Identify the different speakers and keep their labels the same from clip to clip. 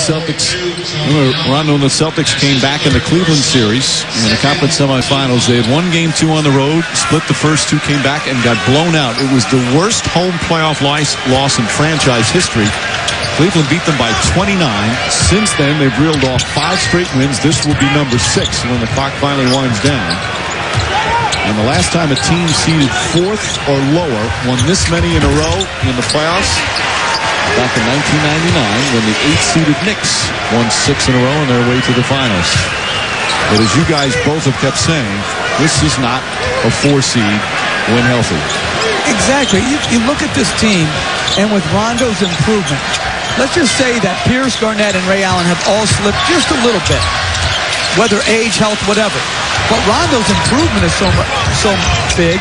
Speaker 1: Celtics, Rondo and the Celtics came back in the Cleveland series in the conference semifinals. They had won game two on the road, split the first two, came back and got blown out. It was the worst home playoff loss in franchise history. Cleveland beat them by 29. Since then, they've reeled off five straight wins. This will be number six when the clock finally winds down. And the last time a team seeded fourth or lower won this many in a row in the playoffs, back in 1999 when the eight-seeded Knicks won six in a row on their way to the finals. But as you guys both have kept saying, this is not a four seed when healthy.
Speaker 2: Exactly. You, you look at this team, and with Rondo's improvement, let's just say that Pierce, Garnett, and Ray Allen have all slipped just a little bit, whether age, health, whatever. But Rondo's improvement is so so big,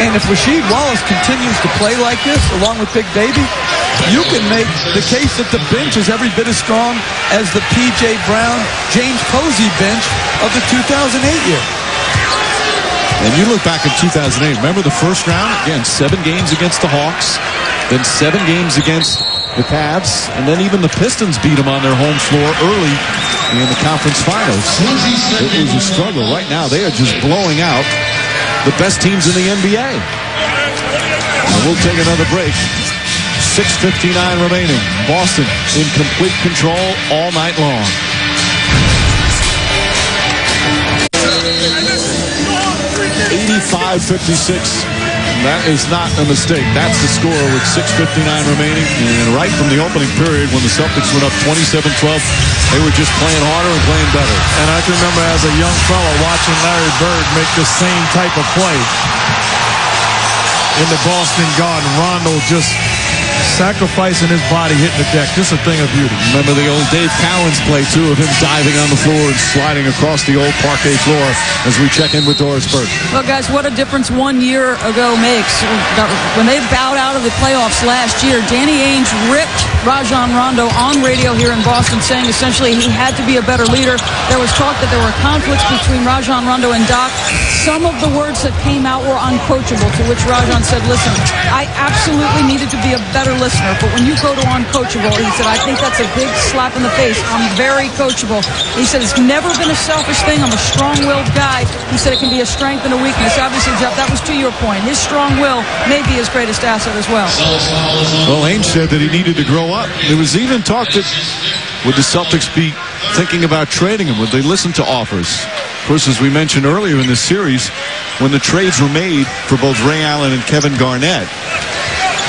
Speaker 2: and if Rasheed Wallace continues to play like this, along with Big Baby, you can make the case that the bench is every bit as strong as the P.J. Brown, James Posey bench of the 2008 year.
Speaker 1: And you look back at 2008, remember the first round? Again, seven games against the Hawks, then seven games against the Cavs, and then even the Pistons beat them on their home floor early in the conference finals. It was a struggle. Right now, they are just blowing out the best teams in the NBA. And we'll take another break. 6.59 remaining. Boston in complete control all night long. 85-56. That is not a mistake. That's the score with 6.59 remaining. And right from the opening period, when the Celtics went up 27-12, they were just playing harder and playing better.
Speaker 3: And I can remember as a young fellow watching Larry Bird make the same type of play in the Boston Garden. Rondo just sacrificing his body, hitting the deck. Just a thing of beauty.
Speaker 1: Remember the old Dave Cowens play, too, of him diving on the floor and sliding across the old parquet floor as we check in with Doris Burke.
Speaker 4: Well, guys, what a difference one year ago makes. When they bowed out of the playoffs last year, Danny Ainge ripped Rajon Rondo on radio here in Boston, saying essentially he had to be a better leader. There was talk that there were conflicts between Rajon Rondo and Doc. Some of the words that came out were uncoachable, to which Rajon said, listen, I absolutely needed to be a better listener, but when you go to uncoachable, he said, I think that's a big slap in the face. I'm very coachable. He said, it's never been a selfish thing. I'm a strong-willed guy. He said it can be a strength and a weakness. Obviously, Jeff, that was to your point. His strong will may be his greatest asset as well.
Speaker 1: Well, Ainge said that he needed to grow up. There was even talk that would the Celtics be thinking about trading him? Would they listen to offers? Of course, as we mentioned earlier in this series, when the trades were made for both Ray Allen and Kevin Garnett,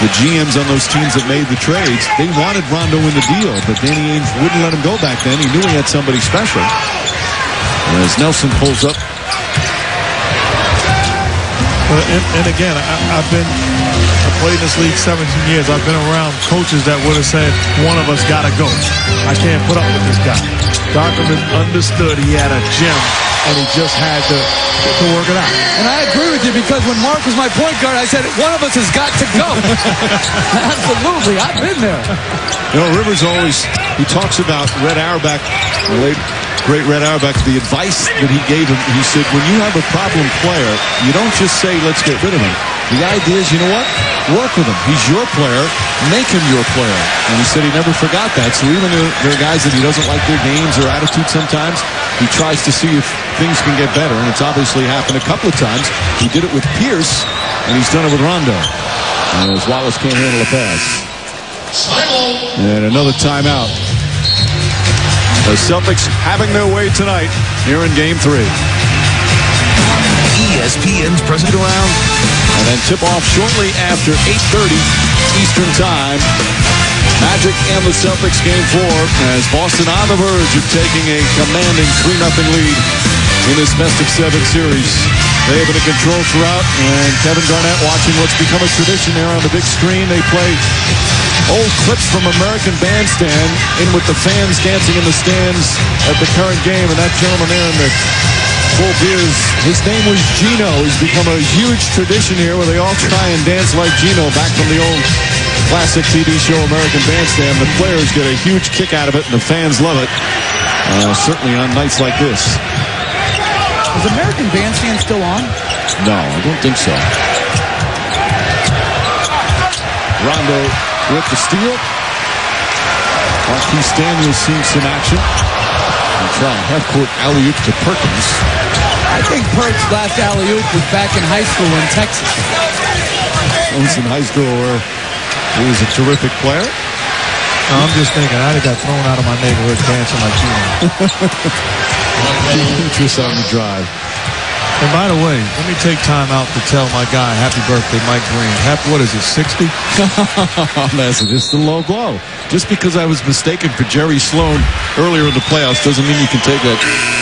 Speaker 1: the GMs on those teams that made the trades, they wanted Rondo in the deal, but Danny Ainge wouldn't let him go back then. He knew he had somebody special. And as Nelson pulls up.
Speaker 3: And, and, again, I, have been, I played in this league 17 years. I've been around coaches that would have said, one of us got to go. I can't put up with this guy. Dockerman understood he had a gem and he just had to, to work it out.
Speaker 2: And I agree with you because when Mark was my point guard, I said, one of us has got to go. Absolutely. I've been there.
Speaker 1: You know, Rivers always, he talks about Red Auerbach, the late great Red Auerbach, the advice that he gave him. He said, when you have a problem player, you don't just say, let's get rid of him. The idea is, you know what? Work with him. He's your player. Make him your player. And he said he never forgot that. So even though there are guys that he doesn't like their games or attitude sometimes, he tries to see if things can get better. And it's obviously happened a couple of times. He did it with Pierce, and he's done it with Rondo. And as Wallace can't handle a pass. And another timeout. The Celtics having their way tonight here in game three.
Speaker 5: ESPN's present around.
Speaker 1: And then tip off shortly after 8.30 Eastern Time. Magic and the Celtics game four as Boston on the verge of taking a commanding 3-0 lead in this best of seven series. They have been in control throughout, and Kevin Garnett watching what's become a tradition there on the big screen. They play old clips from American Bandstand in with the fans dancing in the stands at the current game, and that gentleman there in the full beers, his name was Gino. He's become a huge tradition here where they all try and dance like Gino back from the old classic TV show American Bandstand. The players get a huge kick out of it, and the fans love it, uh, certainly on nights like this.
Speaker 2: Is American Bandstand still on?
Speaker 1: No, I don't think so. Rondo with the steal. Marquis Daniels seeing some action. And try half-court alley-oop to Perkins.
Speaker 2: I think Perk's last alley-oop was back in high school in Texas.
Speaker 1: That was in high school where he was a terrific player.
Speaker 3: No, I'm just thinking, I'd have got thrown out of my neighborhood dancing like you.
Speaker 1: Just on the drive.
Speaker 3: And by the way, let me take time out to tell my guy, happy birthday, Mike Breen. Happy, what is it, 60?
Speaker 1: That's just a low blow. Just because I was mistaken for Jerry Sloan earlier in the playoffs doesn't mean you can take that,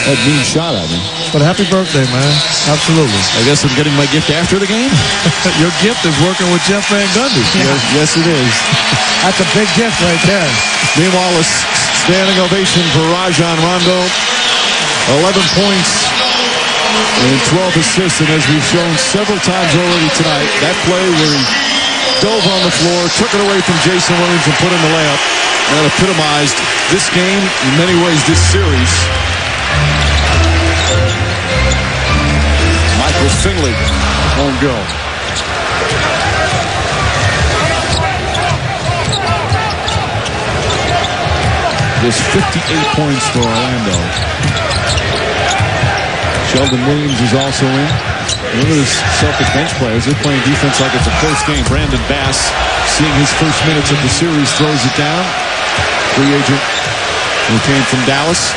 Speaker 1: that mean shot at me.
Speaker 3: But happy birthday, man. Absolutely.
Speaker 1: I guess I'm getting my gift after the game?
Speaker 3: Your gift is working with Jeff Van Gundy.
Speaker 1: yes, yes, it is.
Speaker 2: That's a big gift right there.
Speaker 1: Meanwhile, a standing ovation for Rajon Rondo. 11 points and 12 assists. And as we've shown several times already tonight, that play where he dove on the floor, took it away from Jason Williams and put in the layup. That epitomized this game, in many ways this series. Michael Finley won't go. Just 58 points for Orlando. Shelden Williams is also in. Look at this Celtic bench players. They're playing defense like it's a close game. Brandon Bass, seeing his first minutes of the series, throws it down. Free agent who came from Dallas.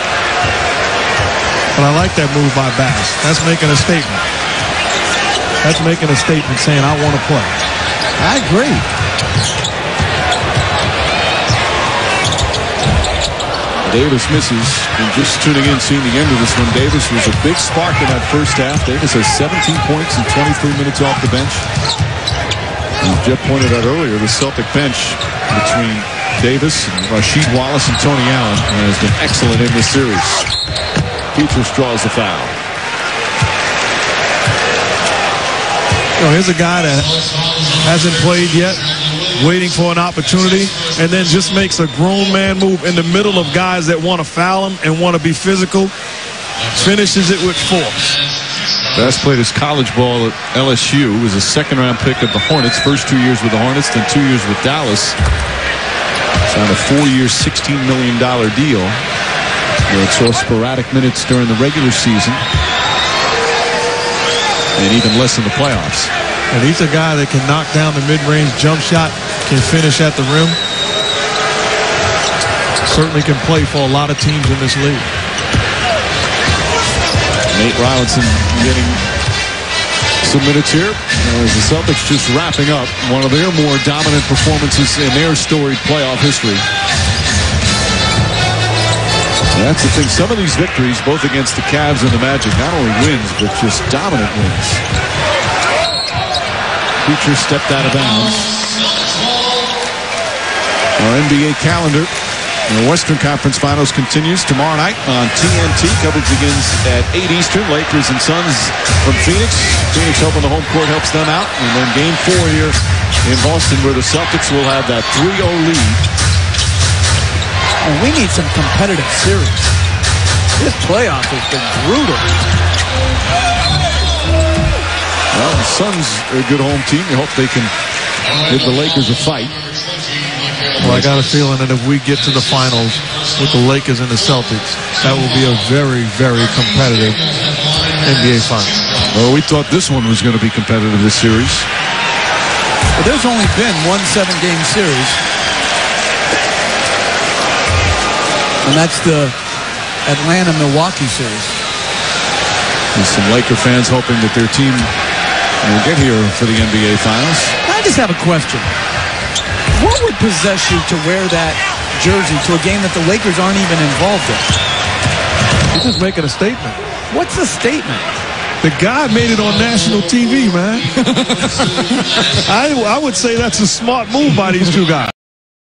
Speaker 3: But I like that move by Bass. That's making a statement. That's making a statement saying, I want to play.
Speaker 2: I agree.
Speaker 1: Davis misses. And just tuning in, seeing the end of this one, Davis was a big spark in that first half. Davis has 17 points in 23 minutes off the bench. As Jeff pointed out earlier, the Celtic bench between Davis, and Rasheed Wallace, and Tony Allen has been excellent in this series. Peters draws the foul.
Speaker 3: You know, here's a guy that hasn't played yet, waiting for an opportunity, and then just makes a grown man move in the middle of guys that want to foul him and want to be physical. Finishes it with force.
Speaker 1: Bass played his college ball at LSU. Was a second round pick of the Hornets. First two years with the Hornets, then two years with Dallas. Signed a four-year, $16 million deal. Where it saw sporadic minutes during the regular season. And even less in the playoffs.
Speaker 3: And he's a guy that can knock down the mid-range jump shot, can finish at the rim. Certainly can play for a lot of teams in this league.
Speaker 1: Nate Robinson getting some minutes here as the Celtics just wrapping up one of their more dominant performances in their storied playoff history. And that's the thing. Some of these victories, both against the Cavs and the Magic, not only wins, but just dominant wins. Future stepped out of bounds. Our NBA calendar the Western Conference Finals continues tomorrow night on TNT. Coverage begins at 8 Eastern. Lakers and Suns from Phoenix. Phoenix hoping the home court helps them out. And then game four here in Boston where the Celtics will have that 3-0 lead.
Speaker 2: And we need some competitive series. This playoff has been brutal.
Speaker 1: Well, the Suns are a good home team. We hope they can give the Lakers a fight.
Speaker 3: Well, I got a feeling that if we get to the finals with the Lakers and the Celtics, that will be a very, very competitive NBA final.
Speaker 1: Well, we thought this one was going to be competitive this series.
Speaker 2: But there's only been one seven-game series. And that's the Atlanta-Milwaukee series.
Speaker 1: There's some Laker fans hoping that their team will get here for the NBA Finals.
Speaker 2: I just have a question. What would possess you to wear that jersey to a game that the Lakers aren't even involved in?
Speaker 3: You're just making a statement.
Speaker 2: What's the statement?
Speaker 3: The guy made it on national TV, man. I, I would say that's a smart move by these two guys.